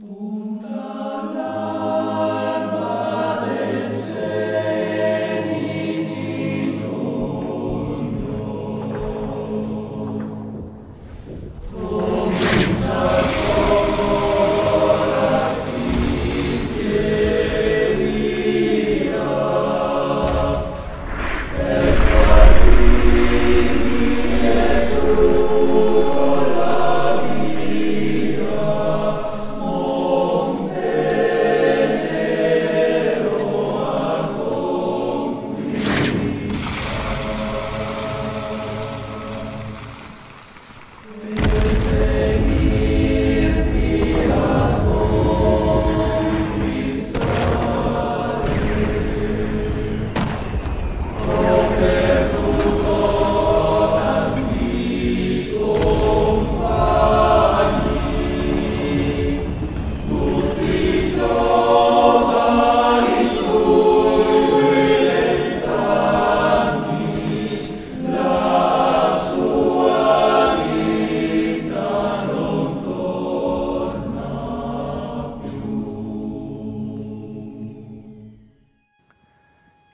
Und Allah.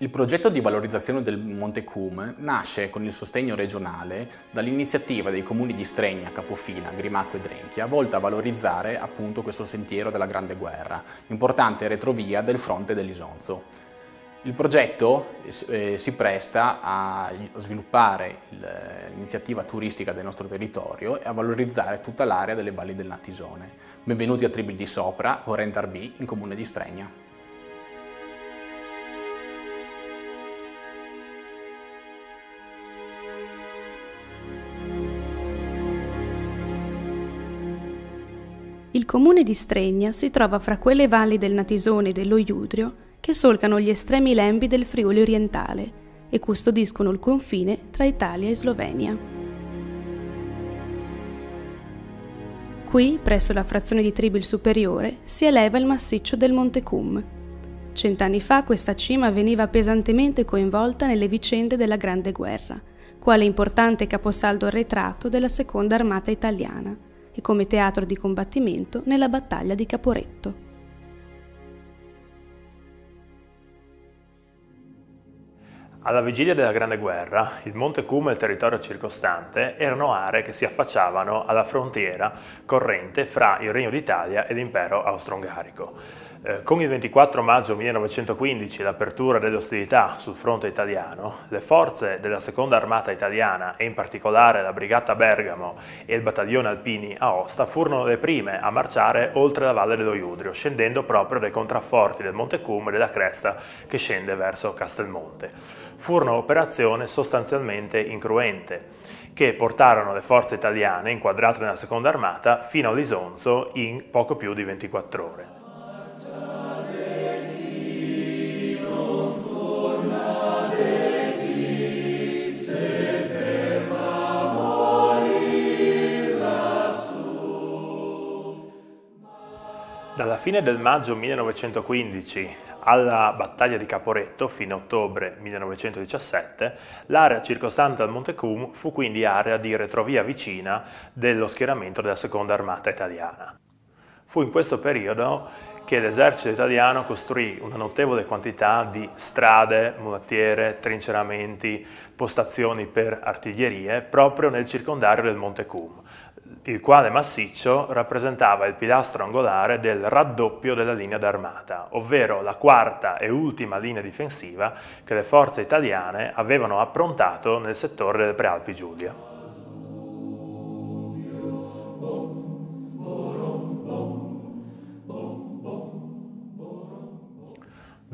Il progetto di valorizzazione del Monte Cum nasce con il sostegno regionale dall'iniziativa dei comuni di Stregna, Capofina, Grimacco e Drenchia volta a valorizzare appunto questo sentiero della Grande Guerra, importante retrovia del fronte dell'Isonzo. Il progetto eh, si presta a sviluppare l'iniziativa turistica del nostro territorio e a valorizzare tutta l'area delle valli del Natisone. Benvenuti a Tribil di Sopra, Corrente Arbì, in comune di Stregna. Il comune di Stregna si trova fra quelle valli del Natisone e dello Iudrio che solcano gli estremi lembi del Friuli orientale e custodiscono il confine tra Italia e Slovenia. Qui, presso la frazione di Tribil Superiore, si eleva il massiccio del Monte Cum. Cent'anni fa questa cima veniva pesantemente coinvolta nelle vicende della Grande Guerra, quale importante caposaldo arretrato della Seconda Armata Italiana e come teatro di combattimento nella battaglia di Caporetto. Alla vigilia della Grande Guerra, il Monte Cume e il territorio circostante erano aree che si affacciavano alla frontiera corrente fra il Regno d'Italia e l'impero austro-ungarico. Eh, con il 24 maggio 1915 l'apertura delle ostilità sul fronte italiano, le forze della seconda armata italiana e in particolare la brigata Bergamo e il battaglione Alpini Aosta furono le prime a marciare oltre la valle dello Iudrio, scendendo proprio dai contrafforti del Monte Cum e della cresta che scende verso Castelmonte. Furono operazioni sostanzialmente incruente che portarono le forze italiane inquadrate nella seconda armata fino all'Isonzo in poco più di 24 ore. Dalla fine del maggio 1915 alla battaglia di Caporetto, fine ottobre 1917, l'area circostante al Monte Cum fu quindi area di retrovia vicina dello schieramento della Seconda Armata Italiana. Fu in questo periodo che l'esercito italiano costruì una notevole quantità di strade, mulattiere, trinceramenti, postazioni per artiglierie proprio nel circondario del Monte Cum, il quale massiccio rappresentava il pilastro angolare del raddoppio della linea d'armata, ovvero la quarta e ultima linea difensiva che le forze italiane avevano approntato nel settore delle Prealpi Giulia.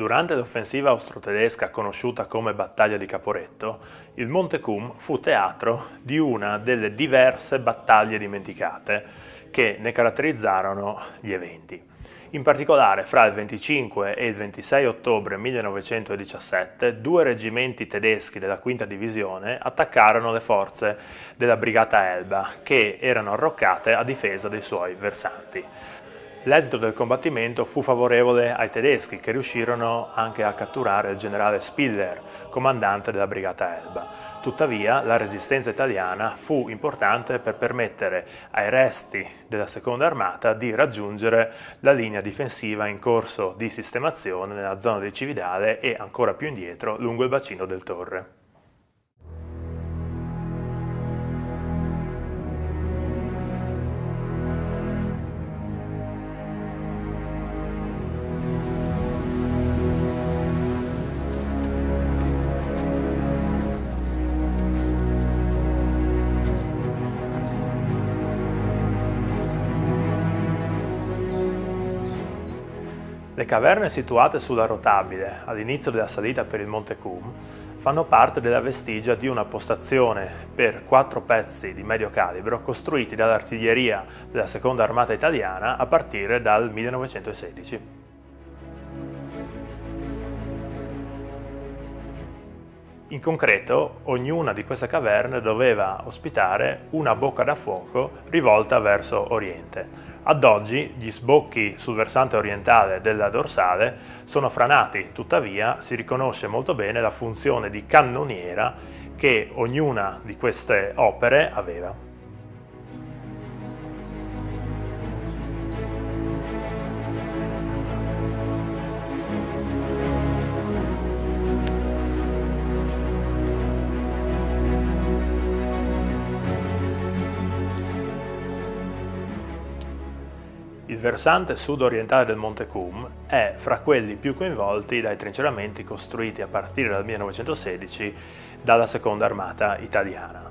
Durante l'offensiva austro-tedesca conosciuta come Battaglia di Caporetto, il Monte Cum fu teatro di una delle diverse battaglie dimenticate che ne caratterizzarono gli eventi. In particolare, fra il 25 e il 26 ottobre 1917, due reggimenti tedeschi della quinta divisione attaccarono le forze della brigata Elba, che erano arroccate a difesa dei suoi versanti. L'esito del combattimento fu favorevole ai tedeschi che riuscirono anche a catturare il generale Spiller, comandante della brigata Elba. Tuttavia la resistenza italiana fu importante per permettere ai resti della seconda armata di raggiungere la linea difensiva in corso di sistemazione nella zona del Cividale e ancora più indietro lungo il bacino del Torre. Le caverne situate sulla rotabile, all'inizio della salita per il Monte Cum, fanno parte della vestigia di una postazione per quattro pezzi di medio calibro costruiti dall'artiglieria della Seconda Armata Italiana a partire dal 1916. In concreto, ognuna di queste caverne doveva ospitare una bocca da fuoco rivolta verso oriente, ad oggi gli sbocchi sul versante orientale della dorsale sono franati, tuttavia si riconosce molto bene la funzione di cannoniera che ognuna di queste opere aveva. Versante sud-orientale del Monte Cum è fra quelli più coinvolti dai trinceramenti costruiti a partire dal 1916 dalla Seconda Armata Italiana.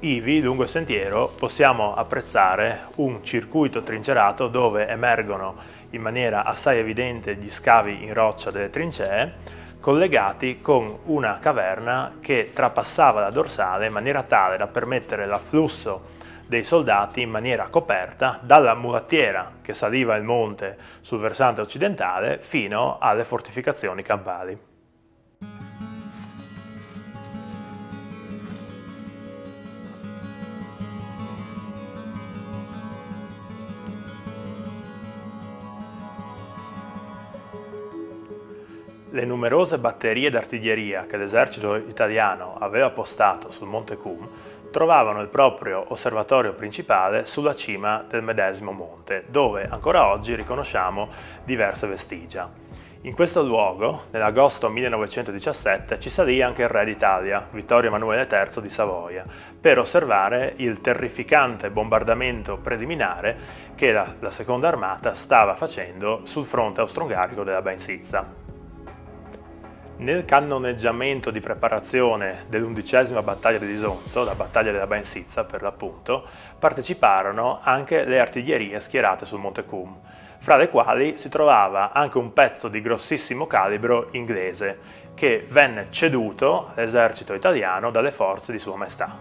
Ivi, lungo il sentiero, possiamo apprezzare un circuito trincerato dove emergono in maniera assai evidente gli scavi in roccia delle trincee, collegati con una caverna che trapassava la dorsale in maniera tale da permettere l'afflusso dei soldati in maniera coperta dalla mulattiera che saliva il monte sul versante occidentale fino alle fortificazioni campali. Le numerose batterie d'artiglieria che l'esercito italiano aveva postato sul Monte Cum trovavano il proprio osservatorio principale sulla cima del medesimo monte, dove ancora oggi riconosciamo diverse vestigia. In questo luogo, nell'agosto 1917, ci salì anche il re d'Italia, Vittorio Emanuele III di Savoia, per osservare il terrificante bombardamento preliminare che la, la seconda armata stava facendo sul fronte austro-ungarico della Bensizza. Nel cannoneggiamento di preparazione dell'undicesima battaglia di Disonzo, la battaglia della Bensizza per l'appunto, parteciparono anche le artiglierie schierate sul Monte Cum, fra le quali si trovava anche un pezzo di grossissimo calibro inglese che venne ceduto all'esercito italiano dalle forze di Sua Maestà.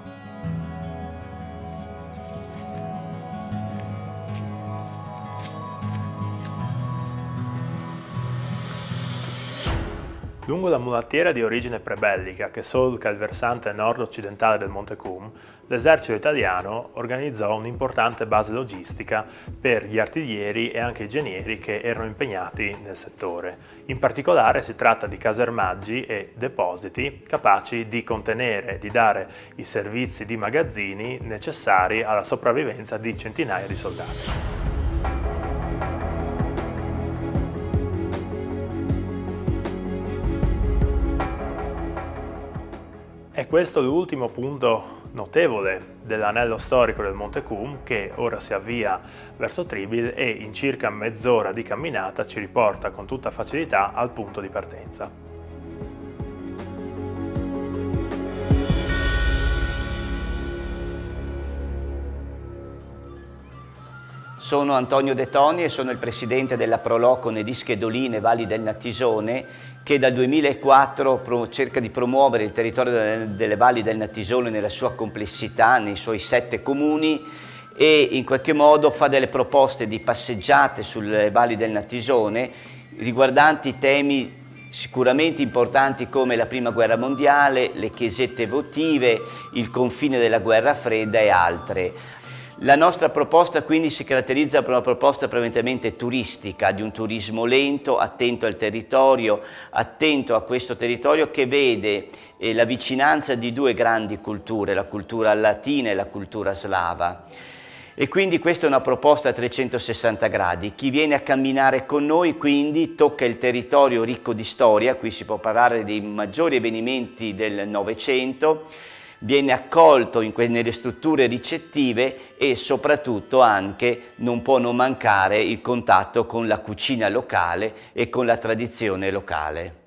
Lungo la mulattiera di origine prebellica che solca il versante nord-occidentale del Monte Cum, l'esercito italiano organizzò un'importante base logistica per gli artiglieri e anche i genieri che erano impegnati nel settore. In particolare si tratta di casermaggi e depositi capaci di contenere e di dare i servizi di magazzini necessari alla sopravvivenza di centinaia di soldati. È questo l'ultimo punto notevole dell'anello storico del Monte Cum che ora si avvia verso Tribil e in circa mezz'ora di camminata ci riporta con tutta facilità al punto di partenza. Sono Antonio De Toni e sono il presidente della Prolocone di Schedoline Valli del Natisone che dal 2004 cerca di promuovere il territorio delle valli del Natisone nella sua complessità, nei suoi sette comuni e in qualche modo fa delle proposte di passeggiate sulle valli del Natisone riguardanti temi sicuramente importanti come la prima guerra mondiale, le chiesette votive, il confine della guerra fredda e altre. La nostra proposta quindi si caratterizza per una proposta prevalentemente turistica, di un turismo lento, attento al territorio, attento a questo territorio che vede eh, la vicinanza di due grandi culture, la cultura latina e la cultura slava. E quindi questa è una proposta a 360 gradi. Chi viene a camminare con noi quindi tocca il territorio ricco di storia, qui si può parlare dei maggiori avvenimenti del Novecento, viene accolto in nelle strutture ricettive e soprattutto anche non può non mancare il contatto con la cucina locale e con la tradizione locale.